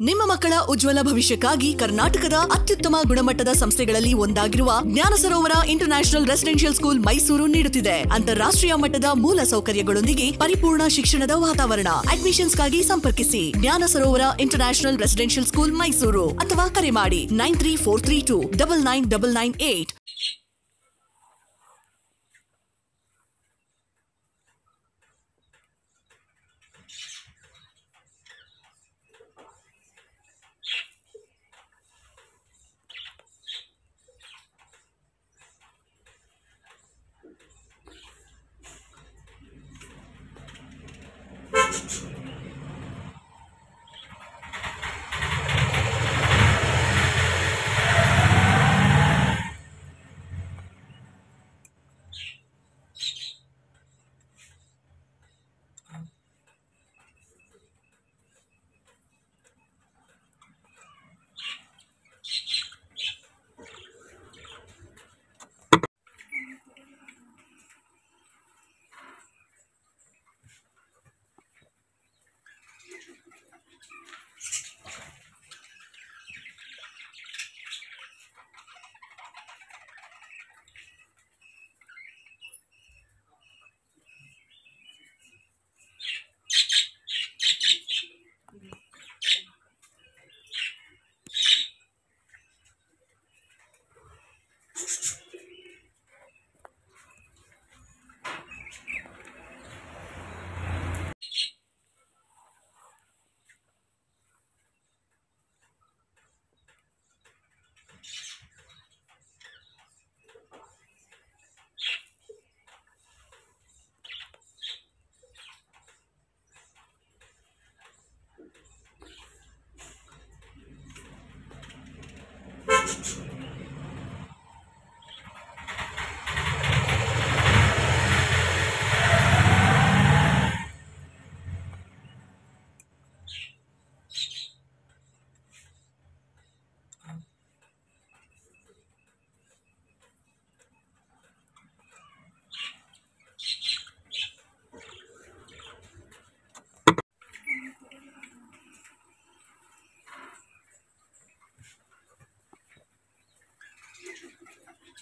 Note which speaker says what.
Speaker 1: ನಿಮ್ಮ ಮಕ್ಕಳ ಉಜ್ವಲ ಭವಿಷ್ಯಕ್ಕಾಗಿ ಕರ್ನಾಟಕದ ಅತ್ಯುತ್ತಮ ಗುಣಮಟ್ಟದ ಸಂಸ್ಥೆಗಳಲ್ಲಿ ಒಂದಾಗಿರುವ Jnana Sarovara international residential school Mysuru ನೀಡುತ್ತಿದೆ. ಅಂತಾರಾಷ್ಟ್ರೀಯ ಮಟ್ಟದ ಮೂಲ ಸೌಕರ್ಯಗಳೊಂದಿಗೆ ಪರಿಪೂರ್ಣ ಶಿಕ್ಷಣದ ವಾತಾವರಣ. ಅಡ್ಮಿಷನ್ಸ್ಗಾಗಿ ಸಂಪರ್ಕಿಸಿ. Jnana Sarovara international residential school Mysuru ಅಥವಾ ಕರೆ ಮಾಡಿ. Nine three four three two double nine double nine eight.